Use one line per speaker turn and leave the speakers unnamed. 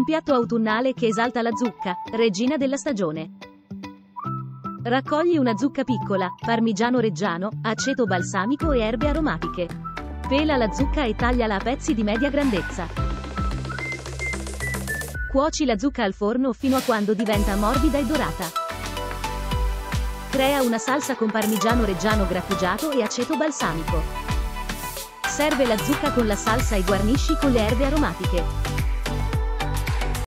Un piatto autunnale che esalta la zucca, regina della stagione. Raccogli una zucca piccola, parmigiano reggiano, aceto balsamico e erbe aromatiche. Pela la zucca e tagliala a pezzi di media grandezza. Cuoci la zucca al forno fino a quando diventa morbida e dorata. Crea una salsa con parmigiano reggiano grattugiato e aceto balsamico. Serve la zucca con la salsa e guarnisci con le erbe aromatiche.